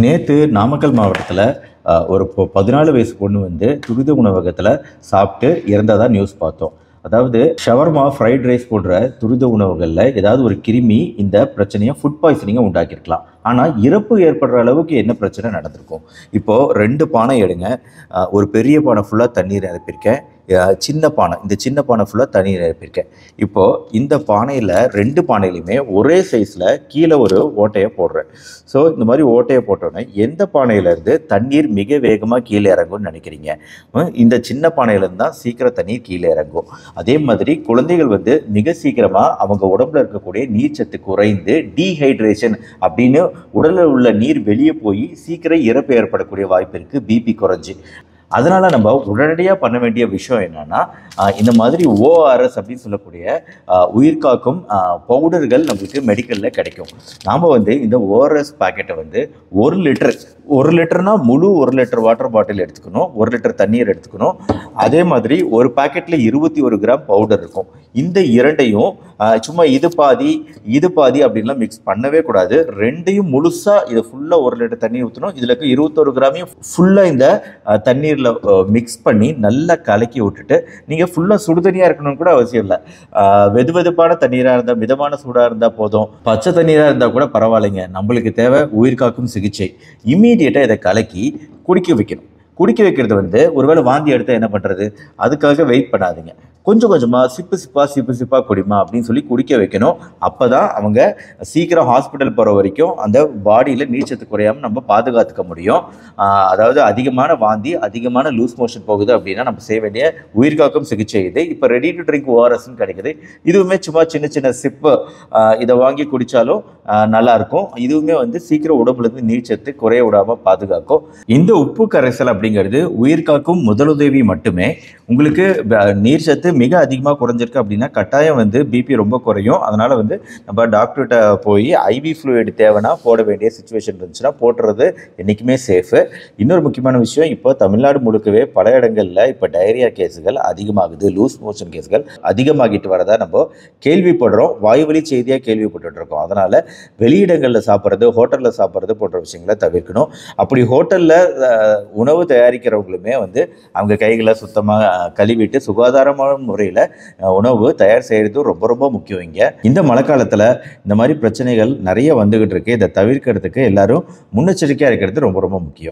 நேற்று நாமக்கல் மாவட்டத்தில் ஒரு பதினாலு வயசு பொண்ணு வந்து துரித உணவகத்தில் சாப்பிட்டு இறந்ததாக நியூஸ் பார்த்தோம். அதாவது ஷவர்மா ஃப்ரைட் ரைஸ் போன்ற துரித உணவுகளில் ஏதாவது ஒரு கிருமி இந்த பிரச்சனையை ஃபுட் பாய்சனிங்கை உண்டாக்கியிருக்கலாம். ஆனால் இறப்பு ஏற்படுற அளவுக்கு என்ன பிரச்சனை நடந்திருக்கும்? இப்போது ரெண்டு பானை எடுங்க. ஒரு பெரிய பானை ஃபுல்லாக தண்ணீர் நிரப்பியிருக்கேன் சின்ன பானை. இந்த சின்ன பானை ஃபுல்லாக தண்ணீர் நிரப்பியிருக்கேன். இப்போது இந்த பானையில் ரெண்டு பானையிலையுமே ஒரே சைஸில் கீழே ஒரு ஓட்டையை போடுறேன். ஸோ இந்த மாதிரி ஓட்டையை போட்டோன்னே எந்த பானையிலேருந்து தண்ணீர் மிக வேகமாக கீழே இறங்கும்னு நினைக்கிறீங்க? இந்த சின்ன பானையிலேருந்து தான் சீக்கிரம் தண்ணீர் கீழே இறங்கும். அதே மாதிரி குழந்தைகள் வந்து மிக சீக்கிரமாக அவங்க உடம்புல இருக்கக்கூடிய நீர்ச்சத்து குறைந்து டீஹைட்ரேஷன் அப்படின்னு உடலில் உள்ள நீர் வெளியே போய் சீக்கிரம் இறப்பு ஏற்படக்கூடிய வாய்ப்பு இருக்குது பிபி குறைஞ்சி. அதனால் நம்ம உடனடியாக பண்ண வேண்டிய விஷயம் என்னென்னா இந்த மாதிரி ஓஆர்எஸ் அப்படின்னு சொல்லக்கூடிய உயிர்காக்கும் உயிர் காக்கும் பவுடர்கள் நம்மளுக்கு மெடிக்கலில் கிடைக்கும். நாம் வந்து இந்த ஓஆர்எஸ் பாக்கெட்டை வந்து ஒரு லிட்டர் ஒரு லிட்டர்னால் முழு ஒரு லிட்டர் வாட்டர் பாட்டில் எடுத்துக்கணும் ஒரு லிட்டர் தண்ணீர் எடுத்துக்கணும். அதே மாதிரி ஒரு பாக்கெட்டில் இருபத்தி ஒரு கிராம் பவுடர் இருக்கும். இந்த இரண்டையும் சும்மா இது பாதி இது பாதி அப்படின்லாம் மிக்ஸ் பண்ணவே கூடாது. ரெண்டையும் முழுசாக இதை ஃபுல்லாக ஒரு லிட்டர் தண்ணி ஊற்றணும் இதில் இருக்க இருபத்தொரு கிராமையும் ஃபுல்லாக இந்த தண்ணீரில் மிக்ஸ் பண்ணி நல்லா கலக்கி விட்டுட்டு நீங்கள் ஃபுல்லாக சுடுதண்ணியாக இருக்கணும்னு கூட அவசியம் இல்லை. வெது வெதுப்பான தண்ணீராக இருந்தால் மிதமான சூடாக இருந்தால் போதும். பச்சை தண்ணீராக இருந்தால் கூட பரவாயில்லைங்க. நம்மளுக்கு தேவை உயிர்காக்கும் சிகிச்சை. இம்மீடியட்டாக இதை கலக்கி குடிக்க வைக்கணும். குடிக்க வைக்கிறது வந்து ஒருவேளை வாந்தி எடுத்தால் என்ன பண்ணுறது அதுக்காக வெயிட் பண்ணாதீங்க. கொஞ்சம் கொஞ்சமாக சிப்பு சிப்பாக சிப்பு சிப்பாக குடிமா அப்படின்னு சொல்லி குடிக்க வைக்கணும். அப்போ தான் அவங்க சீக்கிரம் ஹாஸ்பிட்டல் போகிற வரைக்கும் அந்த பாடியில் நீச்சத்து குறையாமல் நம்ம பாதுகாத்துக்க முடியும். அதாவது அதிகமான வாந்தி அதிகமான லூஸ் மோஷன் போகுது அப்படின்னா நம்ம செய்ய வேண்டிய உயிர்காக்கும் சிகிச்சை இது. இப்போ ரெடி டு ட்ரிங்க் ஓஆர்எஸ்ன்னு கிடைக்குது. இதுவுமே சும்மா சின்ன சின்ன சிப்பு இதை வாங்கி குடித்தாலும் நல்லாயிருக்கும். இதுவுமே வந்து சீக்கிரம் உடம்புலேருந்து நீர்ச்சத்து குறைய விடாமல் பாதுகாக்கும். இந்த உப்பு கரைசல் அப்படிங்கிறது உயிர் காக்கும் முதலுதவி மட்டுமே. உங்களுக்கு நீர்ச்சத்து மிக அதிகமாக குறைஞ்சிருக்கு அப்படின்னா கட்டாயம் வந்து பிபி ரொம்ப குறையும். அதனால் வந்து நம்ம டாக்டர்கிட்ட போய் ஐவி ஃப்ளூயிட் தேவைன்னா போட வேண்டிய சுச்சுவேஷன் இருந்துச்சுன்னா போட்டுறது என்றைக்குமே சேஃபு இன்னொரு முக்கியமான விஷயம் இப்போ தமிழ்நாடு முழுக்கவே பல இடங்களில் இப்போ டயரியா கேஸுகள் அதிகமாகுது. லூஸ் மோஷன் கேஸுகள் அதிகமாகிட்டு வரதா நம்ம கேள்விப்படுறோம். வாய்வழி செய்தியாக கேள்விப்பட்டுட்டு இருக்கோம். அதனால் வெளியிடங்களில் சாப்பிட்றது ஹோட்டலில் சாப்பிட்றது போன்ற விஷயங்களை தவிர்க்கணும். அப்படி ஹோட்டலில் உணவு தயாரிக்கிறவங்களுமே வந்து அவங்க கைகளை சுத்தமாக கழுவிட்டு சுகாதாரமான முறையில் உணவு தயார் செய்கிறது ரொம்ப ரொம்ப முக்கியம் இங்கே. இந்த மழை காலத்தில் இந்த மாதிரி பிரச்சனைகள் நிறைய வந்துகிட்டு இருக்கு. இதை தவிர்க்கிறதுக்கு எல்லாரும் முன்னெச்சரிக்கையாக இருக்கிறது ரொம்ப ரொம்ப முக்கியம்.